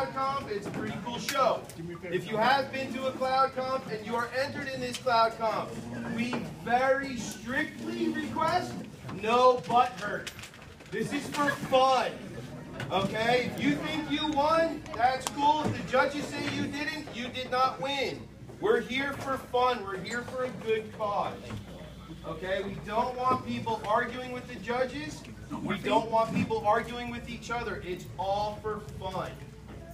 Cloud Comp, it's a pretty cool show. If you have been to a Cloud Comp and you are entered in this Cloud Comp, we very strictly request no butt hurt. This is for fun. Okay? If you think you won, that's cool. If the judges say you didn't, you did not win. We're here for fun. We're here for a good cause. Okay? We don't want people arguing with the judges. We don't want people arguing with each other. It's all for fun.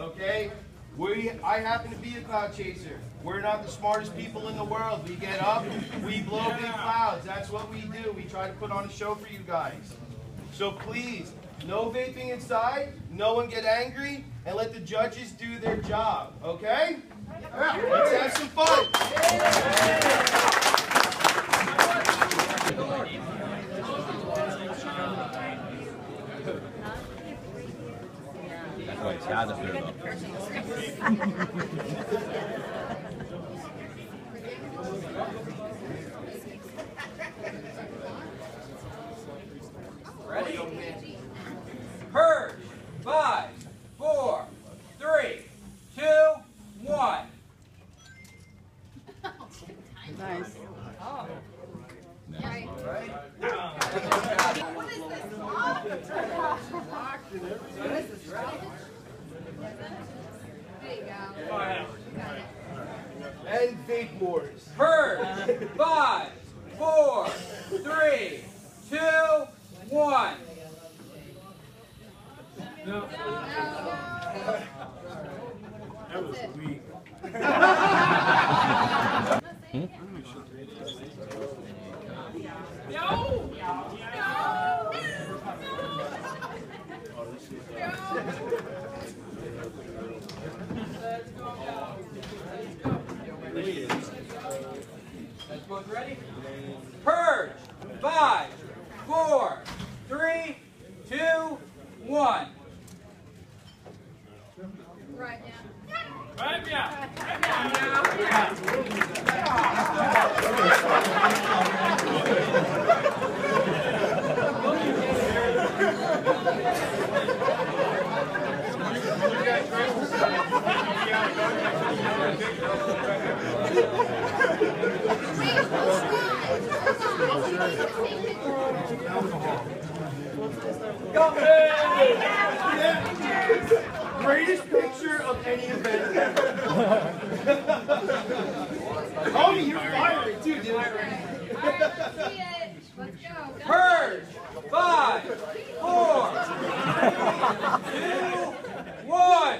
Okay? We, I happen to be a cloud chaser. We're not the smartest people in the world. We get up, we blow big clouds. That's what we do. We try to put on a show for you guys. So please, no vaping inside, no one get angry, and let the judges do their job, okay? Yeah, Let's have some fun. Oh, it's had to. Ready? Purge. Five, four, three, two, one. Nice. There you go. Got it. And vape wars. Purge. Five, four, three, two, one. No. That was weak. Guys hmm both ready? Purge. Five, four, three, two, one. Right now. Right, yeah. Greatest picture of any event ever. Homie, you're fiery too, dude. See it. Let's go. Purge. Five, four, two, one.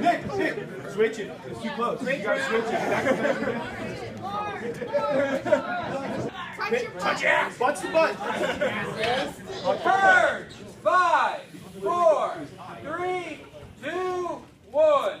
Nick, Nick, switch it. It's too close. You gotta switch it. Touch your Touch your ass. What's the butt? Purge. Five, four, three, two, one.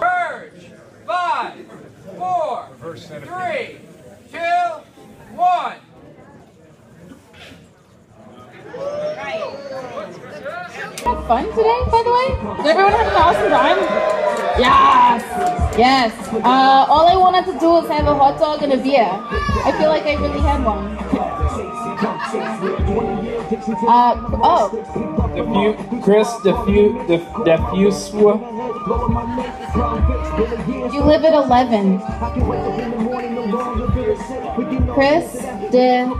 Purge. Five, four, three, two, one. Have fun today, by the way? Did everyone have an awesome time? Yes! Yes. Uh, all I wanted to do was have a hot dog and a beer. I feel like I really had one. Uh, oh, Diffu- Chris diffu- dif- diffuse. you live at 11. Chris, de,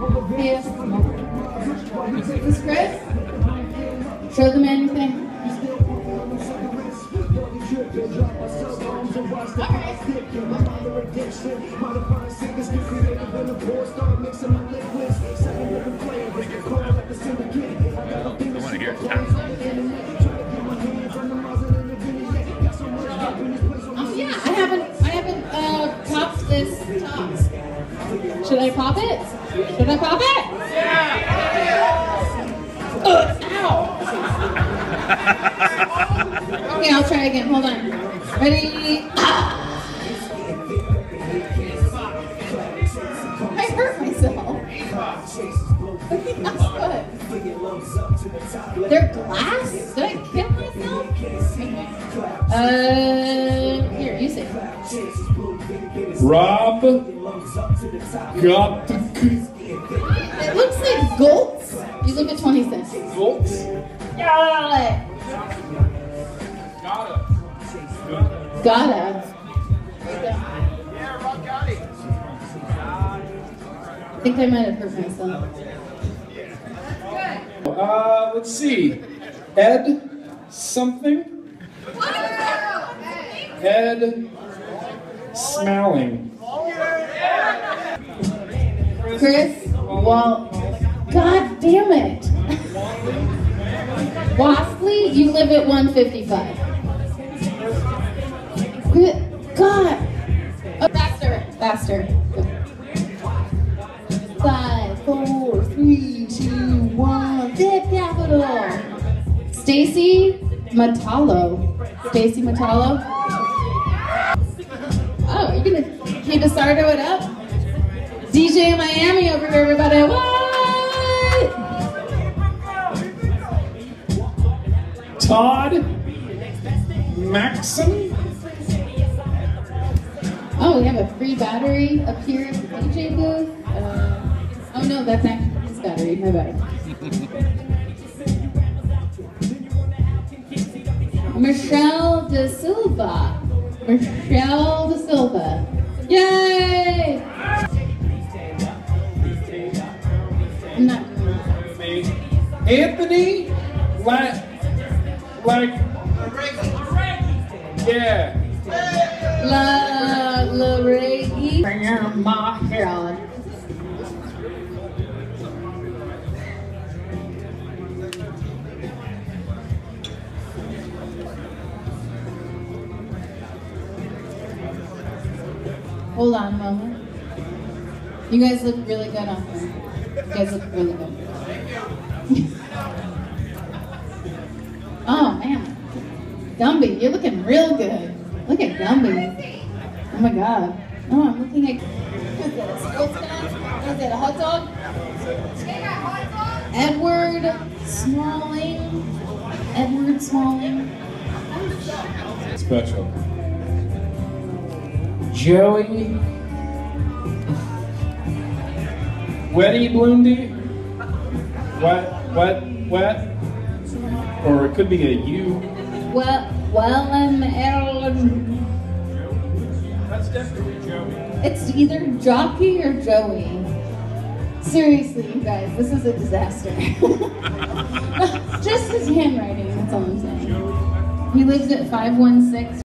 Is Chris? Show them anything. Oh Should I pop it? Should I pop it? Yeah. ow. okay, I'll try again. Hold on. Ready? I hurt myself. They're glass? Did I kill myself? Uh, got the It looks like Goltz. You live at 20 cents. Goltz. Got it. Gotta. Yeah, Rock Gotti. I think I might have hurt myself. Uh, let's see. Ed something? Ed Smalling. Chris, well, God damn it. Wasley, you live at 155. Good God. Oh, faster, faster. Five, four, three, two, one. Dip capital. Stacy Metallo. Stacy Metallo. Oh, you're gonna Key Basardo it up? DJ Miami over here, everybody. What? Todd Maxon. Oh, we have a free battery up here at the DJ booth. Uh, oh no, that's actually his battery. My bad. Michelle De Silva. Michelle De Silva. Yay! Anthony La- like yeah. La La Reggie. My hair. Hold on a moment. You guys look really good on here. You guys look really good. Gumby, you're looking real good. Look at Gumby. Oh my god. Oh, I'm looking at what is this? What's that? What is it? A hot dog? They got hot dogs? Edward Smalling. Edward Smalling. Special. Joey. Wetty Bloondy. Wet, wet, wet. Or it could be a U. Well, well, um, Ellen. That's definitely Joey. It's either Jockey or Joey. Seriously, you guys, this is a disaster. Just his handwriting, that's all I'm saying. He lives at 516